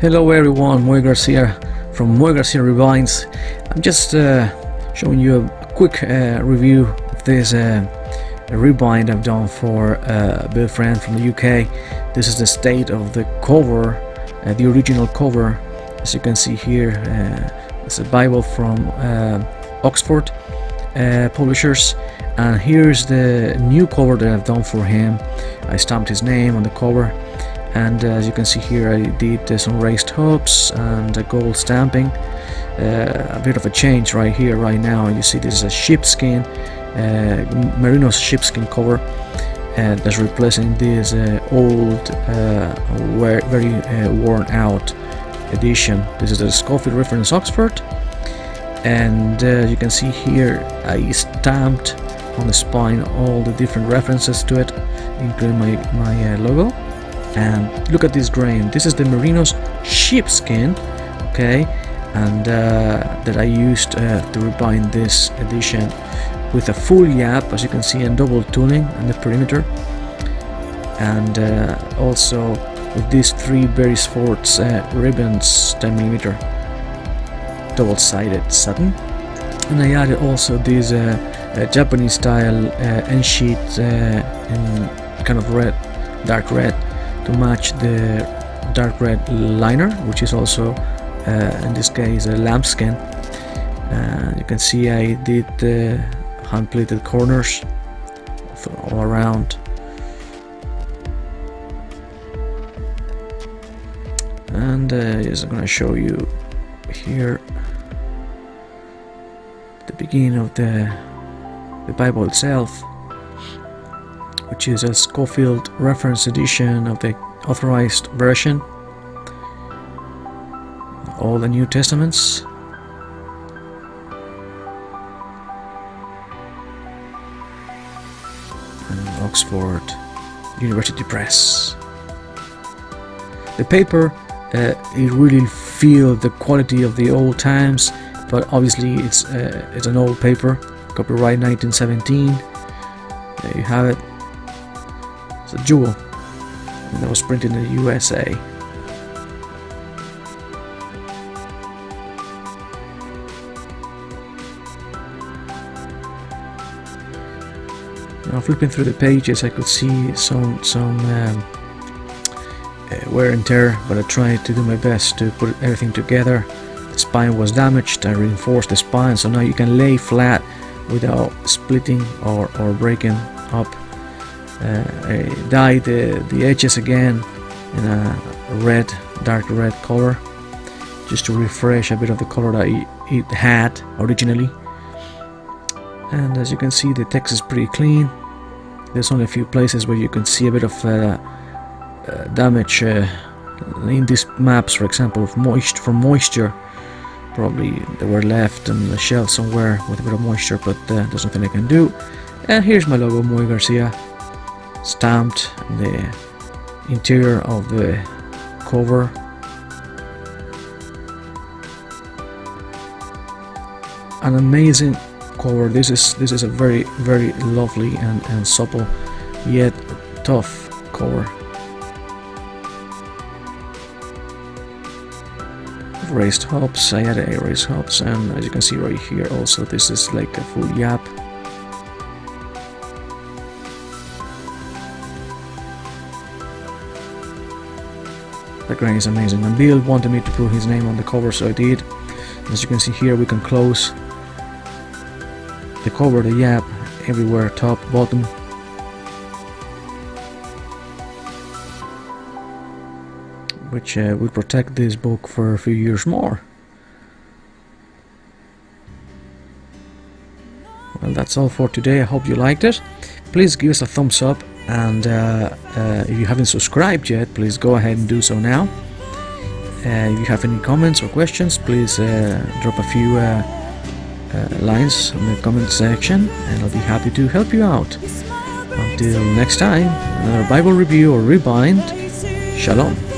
Hello everyone, Moi Garcia from Moi Garcia Rebinds. I'm just uh, showing you a quick uh, review this uh, rebind I've done for uh, a friend from the UK. This is the state of the cover, uh, the original cover. As you can see here, uh, it's a Bible from Oxford publishers and here's the new cover that I've done for him. I stamped his name on the cover and uh, as you can see here I did uh, some raised hubs and gold stamping. Uh, a bit of a change right here right now. You see this is a sheepskin uh, merino sheepskin cover uh, that's replacing this uh, old very worn out edition. This is the Scofield reference Oxford. And you can see here I stamped on the spine all the different references to it including my, my logo and look at this grain. This is the merinos sheepskin okay? And uh, that I used uh, to rebind this edition with a full yap as you can see and double tuning on the perimeter. And uh, also with these three Beresford's uh, ribbons 10mm double-sided satin. And I added also this uh, uh, Japanese style uh, end sheet in kind of red dark red to match the dark red liner which is also uh, in this case a lambskin uh, you can see I did the hand plated corners all around. And uh, just gonna show you here the beginning of the the Bible itself which is a Scofield reference edition of the authorized version. All the New Testaments. Oxford University Press. The paper, uh, it really feels the quality of the old times, but obviously it's uh, it's an old paper, copyright 1917. There you have it. It's a jewel. And that was printed in the USA. Now flipping through the pages I could see some some um, uh, wear and tear but I tried to do my best to put everything together. The spine was damaged, I reinforced the spine so now you can lay flat without splitting or, or breaking up I dyed the, the edges again in a red, dark red color just to refresh a bit of the color that it had originally. And as you can see the text is pretty clean. There's only a few places where you can see a bit of uh, uh, damage uh, in these maps for example of moist from moisture. Probably they were left on the shelf somewhere with a bit of moisture but uh, there's nothing I can do. And here's my logo Moi Garcia stamped the interior of the cover. An amazing cover. This is this is a very very lovely and, and supple yet tough cover. Raised hubs. I had a raised hubs and as you can see right here also this is like a full yap The grain is amazing and Bill wanted me to put his name on the cover so I did. As you can see here we can close the cover, the yap, everywhere, top, bottom. Which uh, will protect this book for a few years more. Well that's all for today, I hope you liked it. Please give us a thumbs up and uh, uh, if you haven't subscribed yet please go ahead and do so now uh, if you have any comments or questions please uh, drop a few uh, uh, lines in the comment section and I'll be happy to help you out. Until next time, another Bible review or rebind. Shalom.